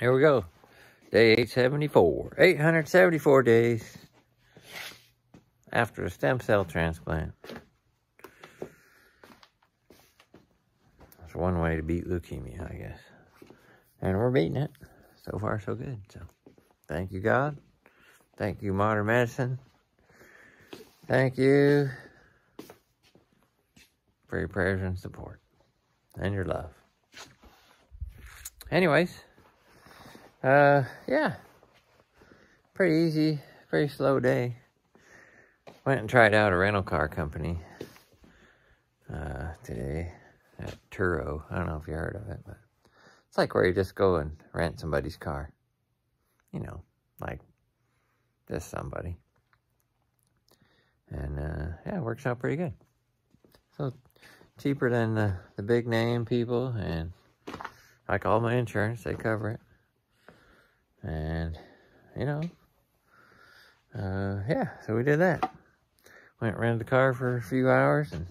Here we go. Day 874. 874 days after a stem cell transplant. That's one way to beat leukemia, I guess. And we're beating it. So far, so good. So, thank you, God. Thank you, modern medicine. Thank you for your prayers and support and your love. Anyways, uh, yeah, pretty easy, pretty slow day. Went and tried out a rental car company uh, today at Turo. I don't know if you heard of it, but it's like where you just go and rent somebody's car. You know, like this somebody. And uh, yeah, it works out pretty good. So cheaper than the, the big name people and like all my insurance, they cover it. And, you know, uh, yeah, so we did that. Went rented the car for a few hours and,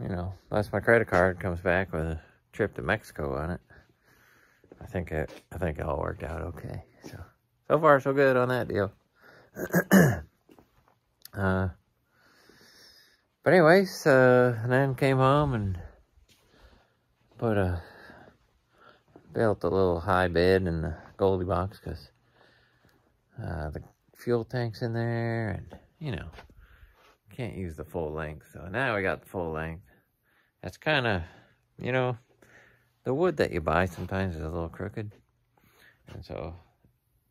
you know, unless my credit card comes back with a trip to Mexico on it. I think it, I think it all worked out okay. So, so far so good on that deal. uh, but anyways, uh, then came home and put a, built a little high bed in the Goldie box because uh, the fuel tank's in there and, you know, can't use the full length. So now we got the full length. That's kind of, you know, the wood that you buy sometimes is a little crooked. And so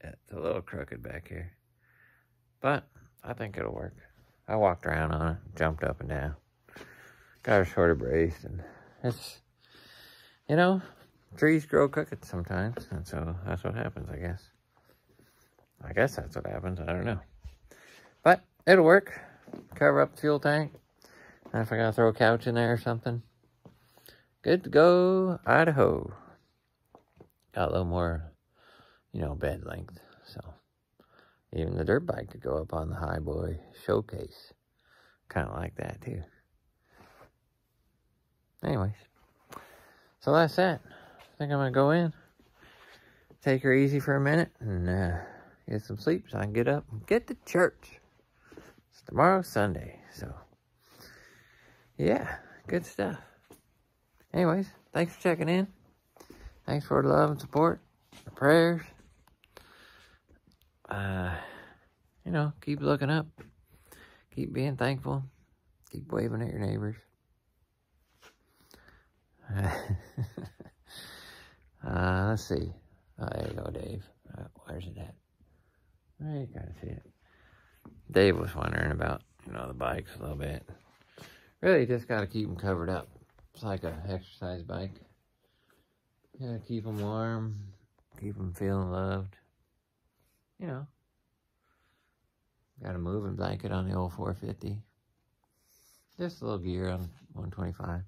it's a little crooked back here. But I think it'll work. I walked around on it, jumped up and down. Got her of braced and it's, you know, trees grow crooked sometimes. And so that's what happens, I guess. I guess that's what happens. I don't know. But it'll work. Cover up the fuel tank. And if I gotta throw a couch in there or something, good to go, Idaho. Got a little more, you know, bed length. So even the dirt bike could go up on the high boy showcase. Kind of like that too. Anyways, so that's that. I think I'm gonna go in, take her easy for a minute, and uh, get some sleep so I can get up and get to church. It's tomorrow Sunday, so yeah, good stuff. Anyways, thanks for checking in. Thanks for the love and support, the prayers. Uh, you know, keep looking up. Keep being thankful. Keep waving at your neighbors. uh, let's see. Oh, there you go, Dave. Uh, where's it at? There you gotta see it. Dave was wondering about, you know, the bikes a little bit. Really, just gotta keep them covered up. It's like an exercise bike. Gotta keep them warm. Keep them feeling loved. You know. Got a moving blanket on the old 450. Just a little gear on 125.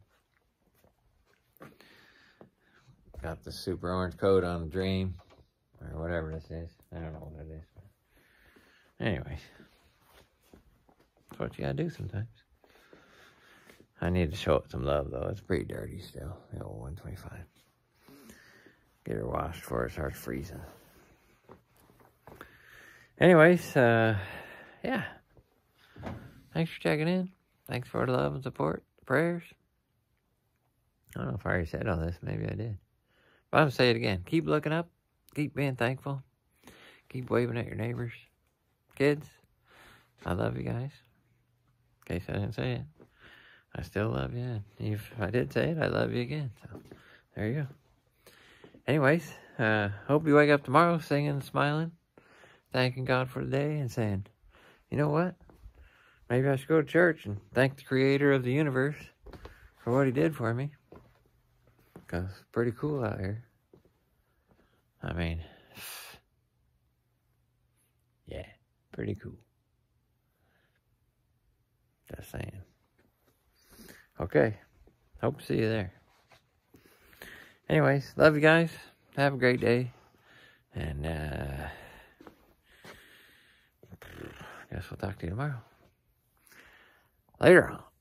Got the super orange coat on the Dream. Or whatever this is. I don't know what it is. Anyways. That's what you gotta do sometimes. I need to show it some love though. It's pretty dirty still. The old 125. Get her washed before it starts freezing. Anyways, uh, yeah. Thanks for checking in. Thanks for the love and support, prayers. I don't know if I already said all this. Maybe I did. But I'm going to say it again. Keep looking up. Keep being thankful. Keep waving at your neighbors. Kids, I love you guys. In case I didn't say it. I still love you. If I did say it, I love you again. So, there you go. Anyways, uh, hope you wake up tomorrow singing, smiling, thanking God for the day, and saying, you know what? Maybe I should go to church and thank the creator of the universe for what he did for me. Because it's pretty cool out here. I mean, yeah, pretty cool. Just saying. Okay. Hope to see you there. Anyways, love you guys. Have a great day. And, uh, guess we'll talk to you tomorrow. Later on.